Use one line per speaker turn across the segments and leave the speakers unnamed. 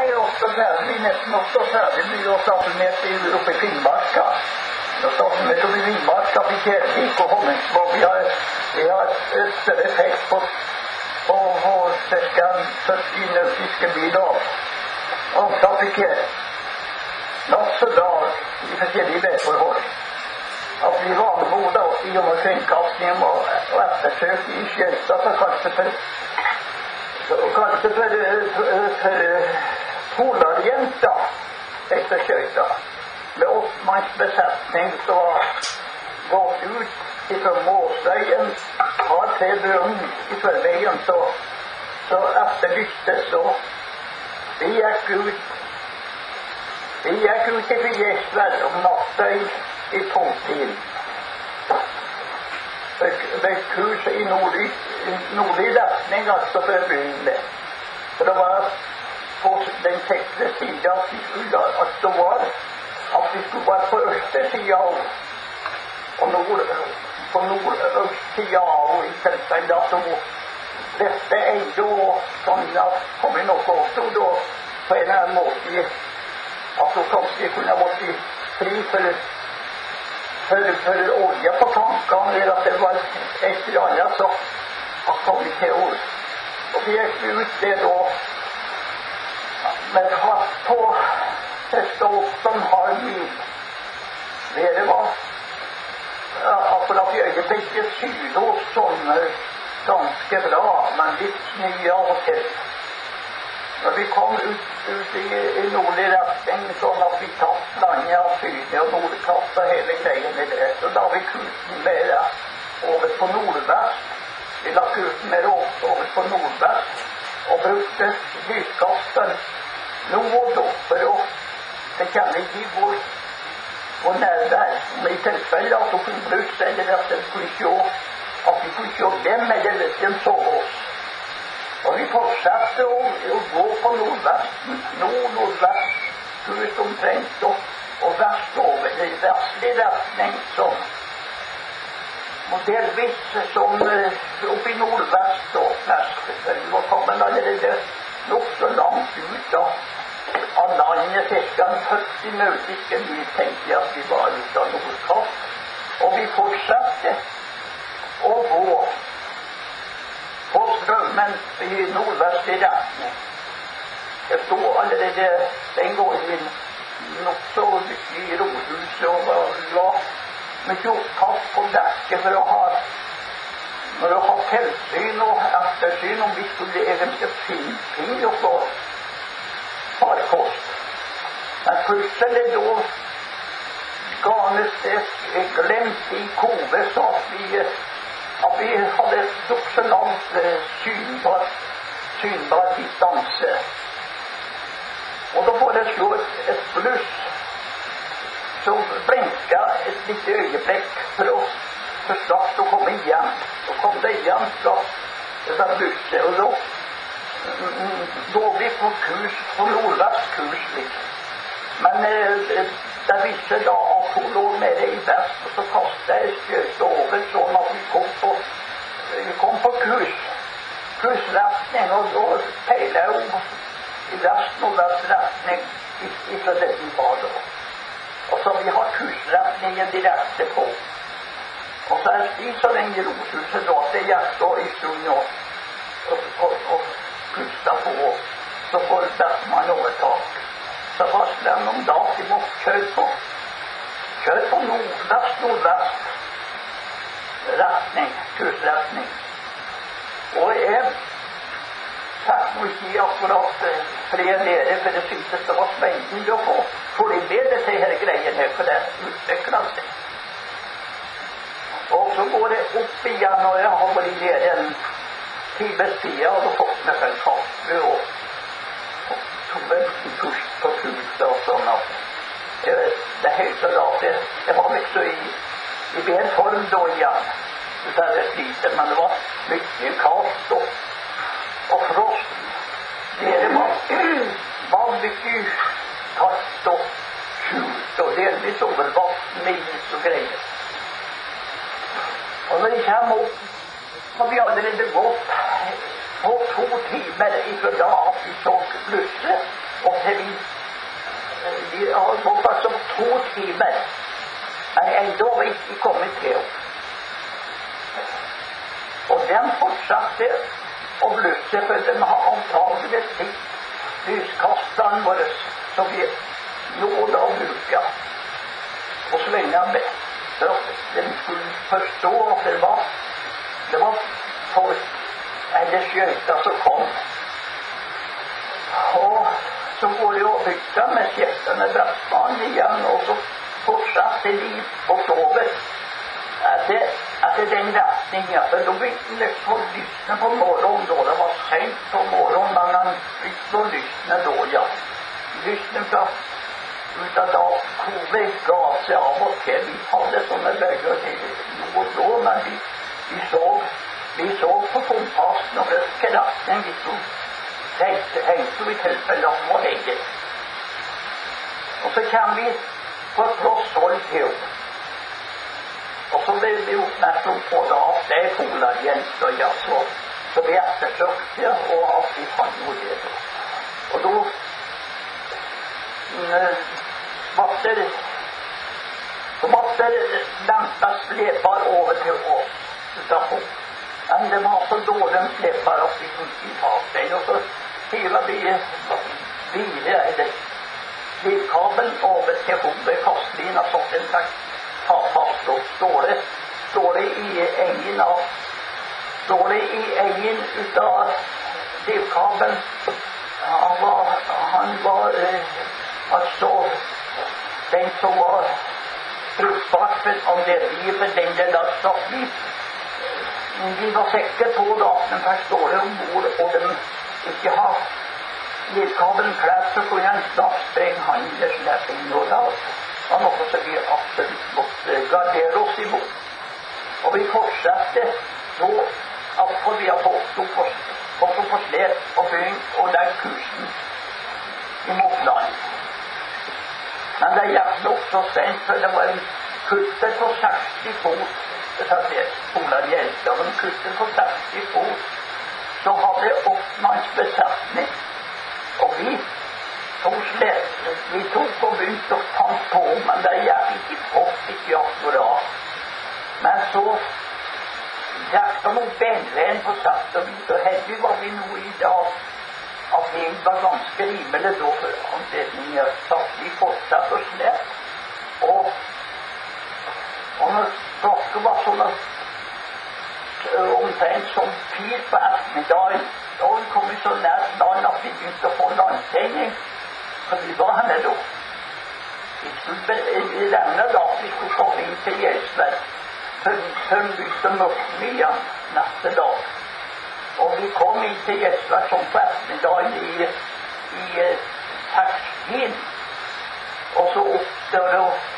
Nei, også ferdig, nesten også ferdig med å stapelmete oppe i Finnmarka. Og stapelmete oppe i Finnmarka i Kjellvik og Honningsvåg. Vi har, et større effekt på, på, på ca. 40 nautiske mil. Og fikk jeg natt og dag i forskjellige værforhold. At vi med gode i og med kringkastingen og ettersøk i Skjelstad, så kanskje for og kanskje for, for, for Polarjenta etter skøyta. Med åttemanns besetning var gått ut fra Måsøyen, har tre brønn i forveien, så, så etterlystes så vi gikk ut vi gikk ut i Gjesvær om natta i, i tolvtiden. Ved kurs i nordlig, nordlig retning, altså for å begynne med. For det var på den tekne sida at vi skulle at det var at vi skulle være på østersida og nord, på nordøstsida og i tilfelle at dette eide og sånn at kom vi nok også da på en eller annen måte. At hun kanskje kunne vært fri for, for, for olje på tankene, eller at det var et eller annet så at kom til å, Og vi gikk ut det da med pass på første som har mil. Dere var akkurat i øyeblikket sydøst sånn ganske bra, men litt nye av og til. Når vi kom ut, ut i, i nordlig retning, sånn at vi tatt landet av Syne og Nordkapp og hele greien i det, så la vi kursen mer over på nordvest. Vi la kursen mer over på nordvest og brukte lyskasteren nå og da for ikke hvor, hvor nære det er. Men i tilfelle at hun kunne bruke eller at de skulle se at vi kunne se dem, eller de så oss. Og vi fortsatte å, å gå på nordvesten, nord-nordvest, kurs omtrent, og, og vestover i vestlig retning, som og delvis som oppe i nordvest og vest. Vi var kommet allerede nokså langt ut av, av landet, ca. 40 nautiske mil, tenkte jeg at vi var ute av Nordkapp. Og vi fortsatte å gå på strømmen i nordvestlig retning. Jeg sto allerede den gangen nokså i rohuset og la med opptak på dekket for å ha for du har selvsyn og ettersyn om vi skulle eventuelt fin ting å få farkost. Men plutselig da ganes det et glimt i kode så at vi at vi hadde nokså langt synbar, synbar distanse. Og da får slå et, et bluss som blinka et lite øyeblikk for å for straks å komme igjen. og kom det igjen fra, fra blusset, og da går vi på kurs, på nordvestkurs, liksom. Men eh, det viste da at hun lå nede i vest, og så kastet jeg skjøtet over sånn at vi kom på, vi kom på kurs. Kursretning, og da peiler jeg jo i vest og vest retning fra det vi var da. Og så vi har kursretningen direkte på. Så er det så lenge roselsen lå til hjertet og i stund og, og, og, pusta på, så får man overtak så varsler han om dag de må kjøre på. Kjør på nordvest, nordvest retning, kursretning. Og jeg fikk nå ikke akkurat fred nede, for jeg syntes det var spennende å få For det med disse her greiene her, for det utvikla seg. Og så går det opp igjen, og jeg har vært nede en times tid og hadde fått meg en kaffe og tok på huset og sånn. at Det er helt rart. Jeg, jeg var liksom i, i bedre form da igjen. Så det sliter, men det var mye kaldt og, og frost. Det var, var mye kaldt og skjult og delvis over med is og greier. Og når jeg kommer opp, har vi allerede gått på to timer ifra da at vi så blusset og til vi har gått altså to timer. Men ennå har vi ikke kommet til oss. Og den fortsatte å blusse, for den har antagelig sett lyskasteren vår, som vi nå da bruker, og så lenge han med. For at de skulle forstå at det var, det var folk eller skjønta som kom. Og så går det over bygda med kjeftene brassbanen igjen, og så fortsatte de bortover etter, etter den retninga. For da begynte å lysne på morgenen da. Det var seint på morgenen, men han begynte å lysne da, ja. Lysne fra ut av da Kove ga seg av og til. Vi hadde sånne bøyer nå og da, men vi, vi så vi så på kompassen og hvilken lasten. vi sto. Tenkte, tenkte til tilfelle han og legge. Og så kommer vi på et blått hold til henne. Og så ble vi oppmerksom på da at det er polarjenter, ja, så, så vi ettersøkte, og at vi fant jo det. Og da måtte måtte det lempes slepar over til oss. stasjon. Men det var så dårlige slepar at vi kunne ikke ta den. Og så hiver vi videre eller livkabelen over til hovedkastlina som den kan ta fast. Og står det, står i engen av Står det i engen ut av livkabelen Han var, han var eh, altså den som var fruktbart for om det livet den det la seg i. De var sikre på da, men her står det om bord, og de ikke har livkabelen kledd så kunne han snart sprenge han eller slippe inn. Og da var noe som vi absolutt måtte gardere oss imot. Og vi fortsetter så at vi har fått opp på slep og begynt å legge kursen imot land. Men det gikk og for det var en kutter på 60 fot Polar Hjelta, men kutter på 60 fot, så hadde åttemannsbesetning. Og vi to slepte vi tok og begynte å fant på, men det gikk ikke fort, ikke akkurat. Men så gikk de opp benveien på sett og vis, og heldig var vi nå i dag at det var ganske rimelig da for anledningen. Så vi fortsatte å slepe. Og, og når klokka var sånn omtrent som fire på ettermiddagen da vi kommet så nært land at vi begynte å få landsending. For vi var her da. Vi skulle regne da vi skulle komme inn til Gjesvær før vi begynte å mørkne mye neste dag. Og vi kom inn til Gjesvær sånn på ettermiddagen i, i sekstiden. Og så opp der, og,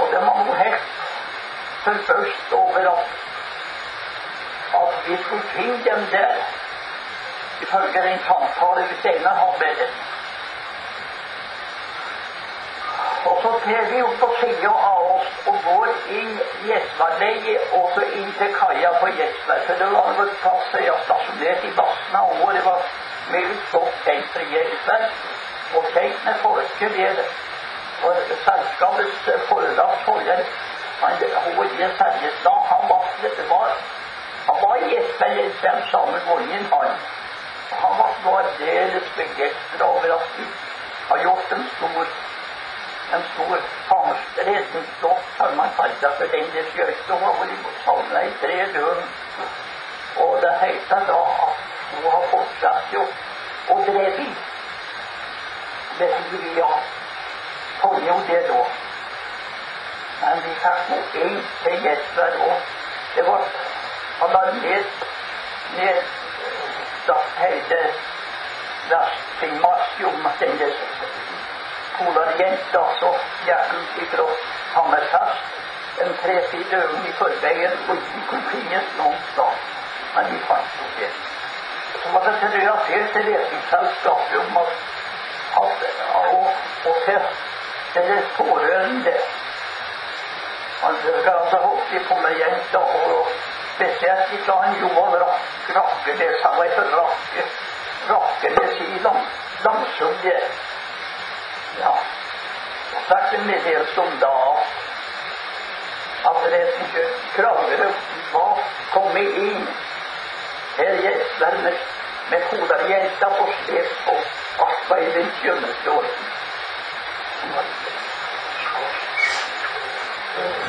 og det var noe helt forførst over at, at vi skulle finne dem der, ifølge den samtale vi senere hadde. Og så ser vi opp på sida av oss og går inn Gjesværleiet og så inn til kaia på Gjesvær. For det var en plass der jeg stasjonert i Basna, og det var meget godt tenkt for Gjesvær. Og tenkt med folket ved og selskapets forlagsholder, han H.J. Serjestad, han var, var, han var i den samme gangen, han. Han var aldeles begeistra over at vi har gjort en stor en stor redningsbåt har man kalt det for den der Hun har vært savna i tre døgn. Og det heter da at hun har fortsatt jo å dreve i. Det sier vi ja. Får jo det da. Men vi fikk nå inn til Gjesvær, og det var alarmert med da hele Vest-Finnmark om at den polarjenta så gikk ut ifra Hammerfest en tre-fire døgn i forveien og ikke kunne finnes noen sted. Men vi fant jo det. Så var det relatert til Redningsselskapet om at, at og, og til, det pårørende Han skal altså holde på med jenta, og spesielt ikke han Johan Rakkenes. Han var fra Rakke, Rakkenes i Langsund. Ja. det en meddelelse som da at dere ikke krangler hva komme inn. Her gjelder med, hodet jenta på slep og arbeidet i Thank you.